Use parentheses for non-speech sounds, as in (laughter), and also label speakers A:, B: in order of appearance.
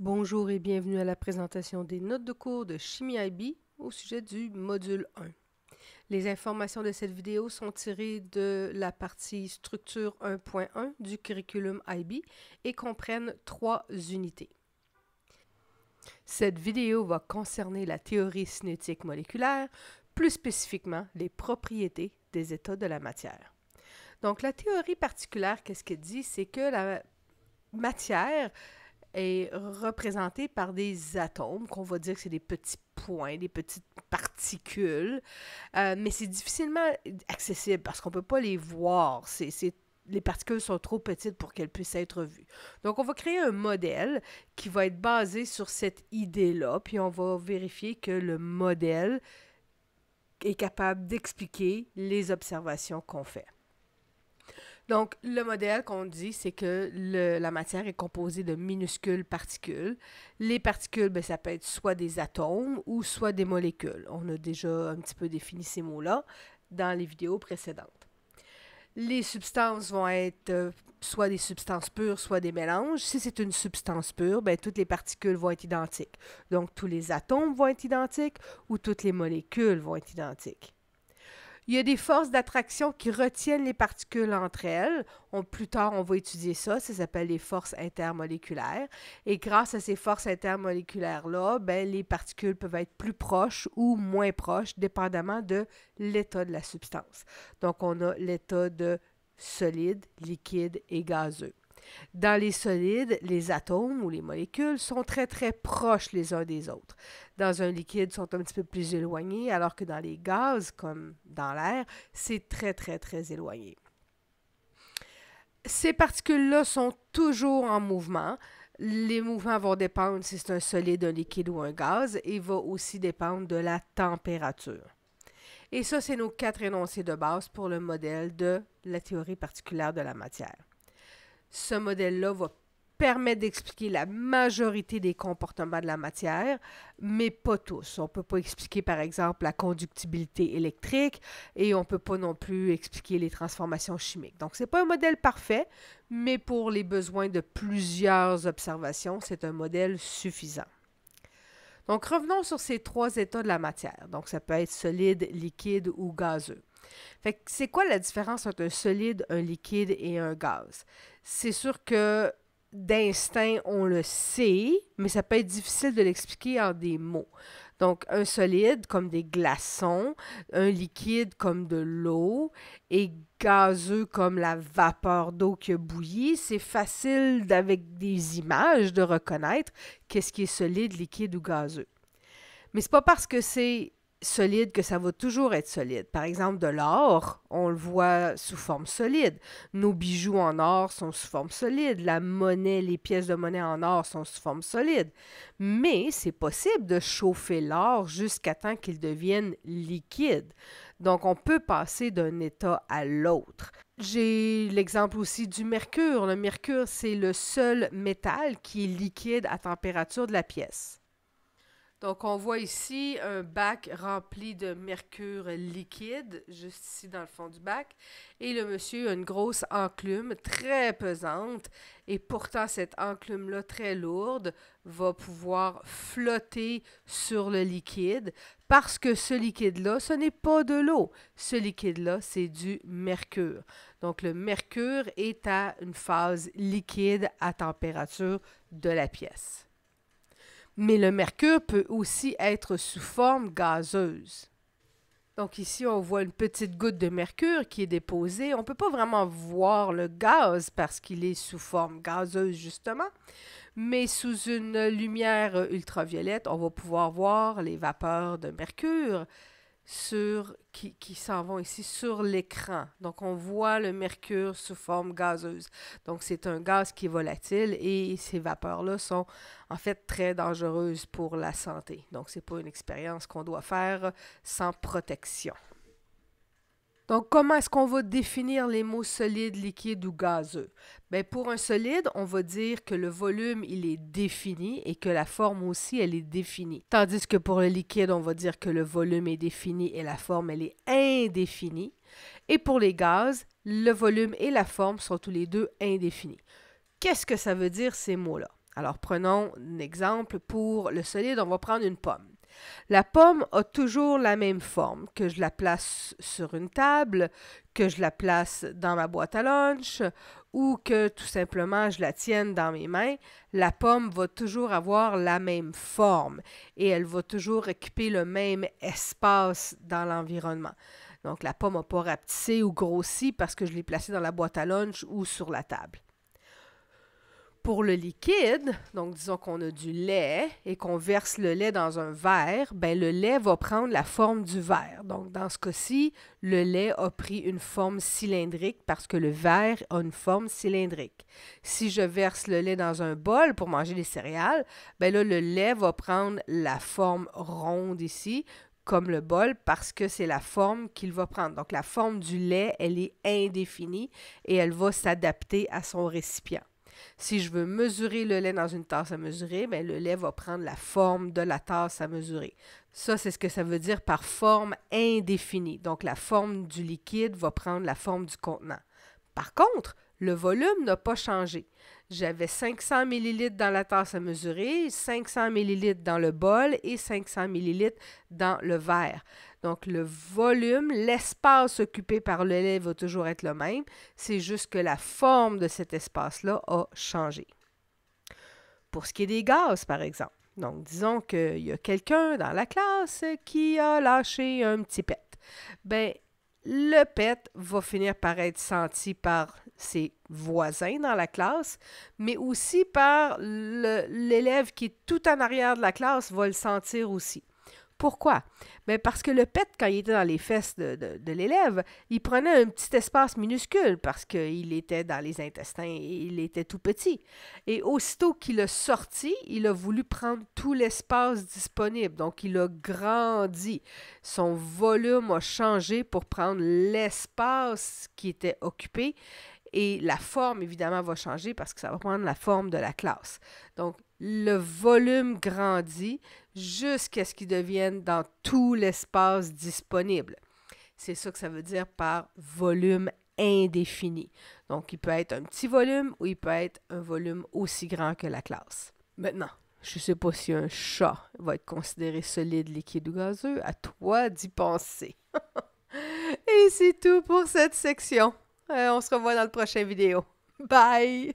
A: Bonjour et bienvenue à la présentation des notes de cours de Chimie IB au sujet du module 1. Les informations de cette vidéo sont tirées de la partie structure 1.1 du curriculum IB et comprennent trois unités. Cette vidéo va concerner la théorie cinétique moléculaire, plus spécifiquement les propriétés des états de la matière. Donc la théorie particulière, qu'est-ce qu'elle dit? C'est que la matière est représentée par des atomes, qu'on va dire que c'est des petits points, des petites particules, euh, mais c'est difficilement accessible parce qu'on ne peut pas les voir. C'est, les particules sont trop petites pour qu'elles puissent être vues. Donc, on va créer un modèle qui va être basé sur cette idée-là, puis on va vérifier que le modèle est capable d'expliquer les observations qu'on fait. Donc, le modèle qu'on dit, c'est que la matière est composée de minuscules particules. Les particules, ben, ça peut être soit des atomes ou soit des molécules. On a déjà un petit peu défini ces mots-là dans les vidéos précédentes. Les substances vont être euh, soit des substances pures, soit des mélanges. Si c'est une substance pure, ben, toutes les particules vont être identiques. Donc, tous les atomes vont être identiques ou toutes les molécules vont être identiques. Il y a des forces d'attraction qui retiennent les particules entre elles. plus tard, on va étudier ça. Ça s'appelle les forces intermoléculaires. Et grâce à ces forces intermoléculaires-là, ben, les particules peuvent être plus proches ou moins proches, dépendamment de l'état de la substance. Donc, on a l'état de solide, liquide et gazeux. Dans les solides, les atomes ou les molécules sont très très proches les uns des autres. Dans un liquide, sont un petit peu plus éloignés, alors que dans les gaz, comme dans l'air, c'est très très très éloigné. Ces particules-là sont toujours en mouvement. Les mouvements vont dépendre si c'est un solide, un liquide ou un gaz et vont aussi dépendre de la température. Et ça, c'est nos quatre énoncés de base pour le modèle de la théorie particulière de la matière ce modèle-là va permettre d'expliquer la majorité des comportements de la matière, mais pas tous. On ne peut pas expliquer, par exemple, la conductibilité électrique et on ne peut pas non plus expliquer les transformations chimiques. Donc, ce n'est pas un modèle parfait, mais pour les besoins de plusieurs observations, c'est un modèle suffisant. Donc, revenons sur ces trois états de la matière. Donc, ça peut être solide, liquide ou gazeux. Fait c'est quoi la différence entre un solide, un liquide et un gaz? C'est sûr que d'instinct, on le sait, mais ça peut être difficile de l'expliquer en des mots. Donc, un solide comme des glaçons, un liquide comme de l'eau et gazeux comme la vapeur d'eau qui a bouilli, c'est facile avec des images de reconnaître qu'est-ce qui est solide, liquide ou gazeux. Mais c'est pas parce que c'est solide que ça va toujours être solide. Par exemple, de l'or, on le voit sous forme solide. Nos bijoux en or sont sous forme solide. La monnaie, les pièces de monnaie en or sont sous forme solide. Mais c'est possible de chauffer l'or jusqu'à temps qu'il devienne liquide. Donc, on peut passer d'un état à l'autre. J'ai l'exemple aussi du mercure. Le mercure, c'est le seul métal qui est liquide à température de la pièce. Donc, on voit ici un bac rempli de mercure liquide, juste ici dans le fond du bac. Et le monsieur a une grosse enclume très pesante. Et pourtant, cette enclume-là, très lourde, va pouvoir flotter sur le liquide parce que ce liquide-là, ce n'est pas de l'eau. Ce liquide-là, c'est du mercure. Donc, le mercure est à une phase liquide à température de la pièce. Mais le mercure peut aussi être sous forme gazeuse. Donc ici, on voit une petite goutte de mercure qui est déposée. On ne peut pas vraiment voir le gaz parce qu'il est sous forme gazeuse, justement. Mais sous une lumière ultraviolette, on va pouvoir voir les vapeurs de mercure sur, qui, qui s'en vont ici sur l'écran. Donc, on voit le mercure sous forme gazeuse. Donc, c'est un gaz qui est volatile et ces vapeurs-là sont en fait très dangereuses pour la santé. Donc, ce n'est pas une expérience qu'on doit faire sans protection. Donc, comment est-ce qu'on va définir les mots solides, liquides ou gazeux? Bien, pour un solide, on va dire que le volume, il est défini et que la forme aussi, elle est définie. Tandis que pour le liquide, on va dire que le volume est défini et la forme, elle est indéfinie. Et pour les gaz, le volume et la forme sont tous les deux indéfinis. Qu'est-ce que ça veut dire ces mots-là? Alors prenons un exemple pour le solide, on va prendre une pomme. La pomme a toujours la même forme, que je la place sur une table, que je la place dans ma boîte à lunch ou que tout simplement je la tienne dans mes mains. La pomme va toujours avoir la même forme et elle va toujours occuper le même espace dans l'environnement. Donc la pomme n'a pas rapetissé ou grossi parce que je l'ai placée dans la boîte à lunch ou sur la table. Pour le liquide, donc disons qu'on a du lait et qu'on verse le lait dans un verre, ben le lait va prendre la forme du verre. Donc dans ce cas-ci, le lait a pris une forme cylindrique parce que le verre a une forme cylindrique. Si je verse le lait dans un bol pour manger les céréales, ben là le lait va prendre la forme ronde ici comme le bol parce que c'est la forme qu'il va prendre. Donc la forme du lait, elle est indéfinie et elle va s'adapter à son récipient. Si je veux mesurer le lait dans une tasse à mesurer, bien, le lait va prendre la forme de la tasse à mesurer. Ça, c'est ce que ça veut dire par forme indéfinie. Donc, la forme du liquide va prendre la forme du contenant. Par contre, le volume n'a pas changé. J'avais 500 ml dans la tasse à mesurer, 500 ml dans le bol et 500 ml dans le verre. Donc, le volume, l'espace occupé par le lait va toujours être le même. C'est juste que la forme de cet espace-là a changé. Pour ce qui est des gaz, par exemple. Donc, disons qu'il y a quelqu'un dans la classe qui a lâché un petit pet. Ben, le pet va finir par être senti par ses voisins dans la classe, mais aussi par l'élève qui est tout en arrière de la classe va le sentir aussi. Pourquoi? Ben, parce que le pet, quand il était dans les fesses de, l'élève, il prenait un petit espace minuscule parce qu'il était dans les intestins il était tout petit. Et aussitôt qu'il a sorti, il a voulu prendre tout l'espace disponible. Donc, il a grandi. Son volume a changé pour prendre l'espace qui était occupé. Et la forme, évidemment, va changer parce que ça va prendre la forme de la classe. Donc, le volume grandit jusqu'à ce qu'il devienne dans tout l'espace disponible. C'est ça que ça veut dire par volume indéfini. Donc, il peut être un petit volume ou il peut être un volume aussi grand que la classe. Maintenant, je ne sais pas si un chat va être considéré solide, liquide ou gazeux. À toi d'y penser. (laughs) Et c'est tout pour cette section. Euh, on se revoit dans la prochaine vidéo. Bye!